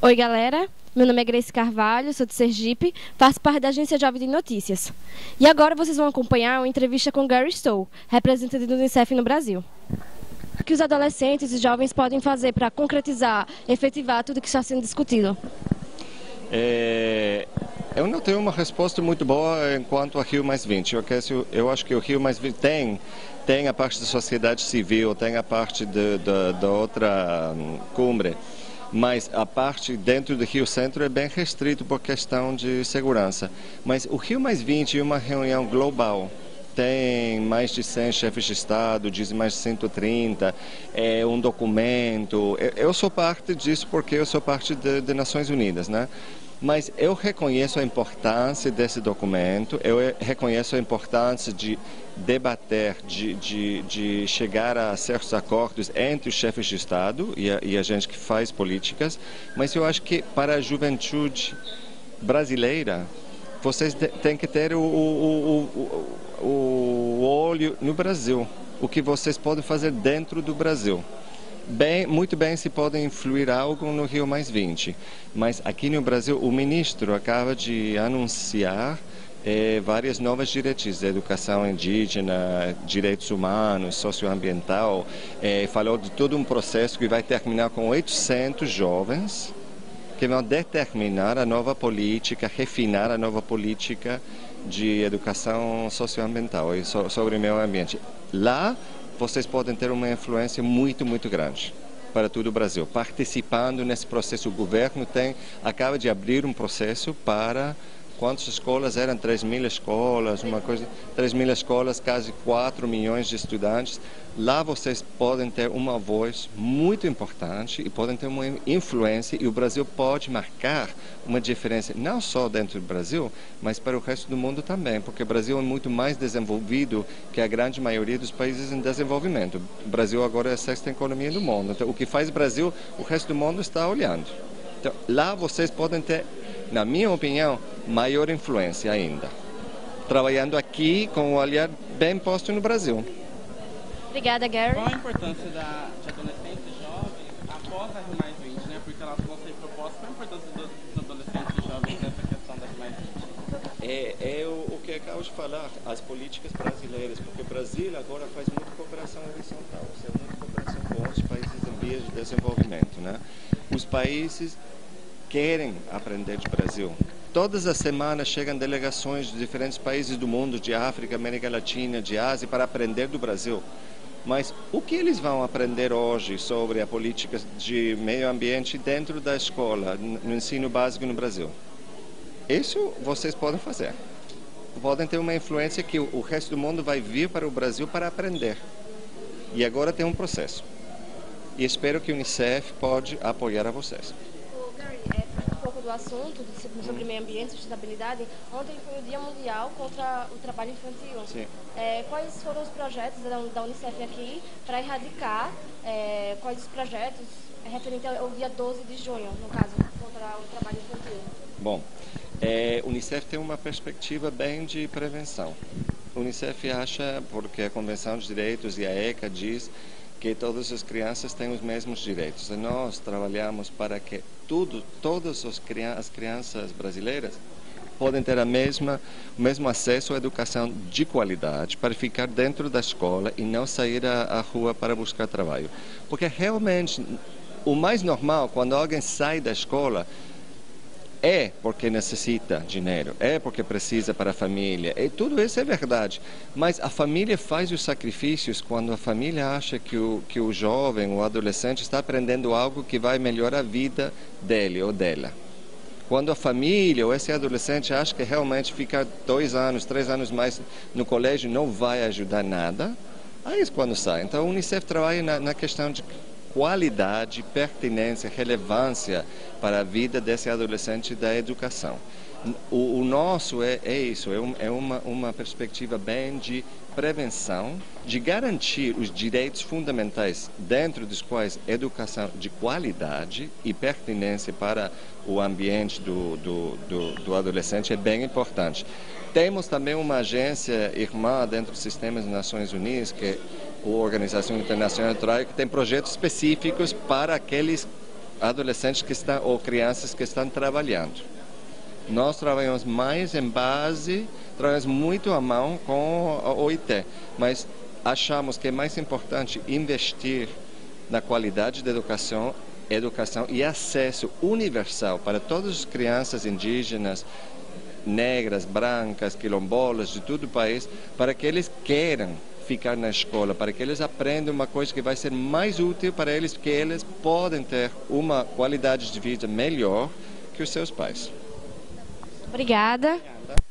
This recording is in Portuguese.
Oi, galera. Meu nome é Grace Carvalho, sou de Sergipe, faço parte da agência Jovem de Notícias. E agora vocês vão acompanhar uma entrevista com Gary Stowe, representante do Unicef no Brasil. O que os adolescentes e jovens podem fazer para concretizar, efetivar tudo que está sendo discutido? É, eu não tenho uma resposta muito boa enquanto a Rio Mais 20. Eu, quero, eu acho que o Rio Mais 20 tem, tem a parte da sociedade civil, tem a parte da outra um, cumbre mas a parte dentro do Rio Centro é bem restrito por questão de segurança. Mas o Rio Mais 20 é uma reunião global. Tem mais de 100 chefes de Estado, dizem mais de 130, é um documento. Eu sou parte disso porque eu sou parte das Nações Unidas, né? Mas eu reconheço a importância desse documento, eu reconheço a importância de debater, de, de, de chegar a certos acordos entre os chefes de Estado e a, e a gente que faz políticas, mas eu acho que para a juventude brasileira, vocês têm que ter o, o, o, o olho no Brasil, o que vocês podem fazer dentro do Brasil. Bem, muito bem se pode influir algo no Rio Mais 20, mas aqui no Brasil o ministro acaba de anunciar eh, várias novas diretrizes, educação indígena, direitos humanos, socioambiental, eh, falou de todo um processo que vai terminar com 800 jovens que vão determinar a nova política, refinar a nova política de educação socioambiental e sobre o meio ambiente. Lá vocês podem ter uma influência muito, muito grande para todo o Brasil. Participando nesse processo, o governo tem, acaba de abrir um processo para quantas escolas eram 3 mil escolas, uma coisa, 3 mil escolas, quase 4 milhões de estudantes. Lá vocês podem ter uma voz muito importante e podem ter uma influência e o Brasil pode marcar uma diferença não só dentro do Brasil, mas para o resto do mundo também, porque o Brasil é muito mais desenvolvido que a grande maioria dos países em desenvolvimento. O Brasil agora é a sexta economia do mundo. Então, o que faz o Brasil, o resto do mundo está olhando. Então, lá vocês podem ter, na minha opinião, maior influência ainda. Trabalhando aqui com o olhar bem posto no Brasil. Obrigada, Gary. Qual a importância da, de adolescentes e jovens após a Rio Mais 20, né? Porque elas vão ser propostas. Qual a importância dos, dos adolescentes e jovens nessa questão da Rio Mais 20? É, é o, o, que acabo de falar, as políticas brasileiras, porque o Brasil agora faz muita cooperação horizontal, ou seja, muita cooperação com outros países em vias de desenvolvimento, né? Os países querem aprender de Brasil. Todas as semanas chegam delegações de diferentes países do mundo, de África, América Latina, de Ásia, para aprender do Brasil. Mas o que eles vão aprender hoje sobre a política de meio ambiente dentro da escola, no ensino básico no Brasil? Isso vocês podem fazer. Podem ter uma influência que o resto do mundo vai vir para o Brasil para aprender. E agora tem um processo. E espero que o Unicef pode apoiar a vocês do assunto sobre meio ambiente e sustentabilidade, ontem foi o Dia Mundial contra o Trabalho Infantil. Sim. É, quais foram os projetos da, da Unicef aqui para erradicar, é, quais os projetos referente ao dia 12 de junho, no caso, contra o trabalho infantil? Bom, é, Unicef tem uma perspectiva bem de prevenção. Unicef acha, porque a Convenção de Direitos e a ECA diz que todas as crianças têm os mesmos direitos. E nós trabalhamos para que tudo, todas as crianças brasileiras podem ter a mesma, o mesmo acesso à educação de qualidade para ficar dentro da escola e não sair à, à rua para buscar trabalho. Porque realmente o mais normal, quando alguém sai da escola, é porque necessita dinheiro, é porque precisa para a família, e tudo isso é verdade. Mas a família faz os sacrifícios quando a família acha que o, que o jovem, o adolescente, está aprendendo algo que vai melhorar a vida dele ou dela. Quando a família ou esse adolescente acha que realmente ficar dois anos, três anos mais no colégio não vai ajudar nada, aí é quando sai. Então, o Unicef trabalha na, na questão de qualidade, pertinência, relevância para a vida desse adolescente da educação. O, o nosso é, é isso, é, um, é uma, uma perspectiva bem de prevenção, de garantir os direitos fundamentais, dentro dos quais educação de qualidade e pertinência para o ambiente do, do, do, do adolescente é bem importante. Temos também uma agência irmã dentro do sistema das Nações Unidas, que é a Organização Internacional Eleitoral, que tem projetos específicos para aqueles adolescentes que estão ou crianças que estão trabalhando. Nós trabalhamos mais em base, trabalhamos muito à mão com a OIT, mas achamos que é mais importante investir na qualidade da educação, educação e acesso universal para todas as crianças indígenas, negras, brancas, quilombolas de todo o país, para que eles queiram ficar na escola, para que eles aprendam uma coisa que vai ser mais útil para eles, que eles podem ter uma qualidade de vida melhor que os seus pais. Obrigada. Obrigada.